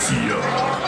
气啊！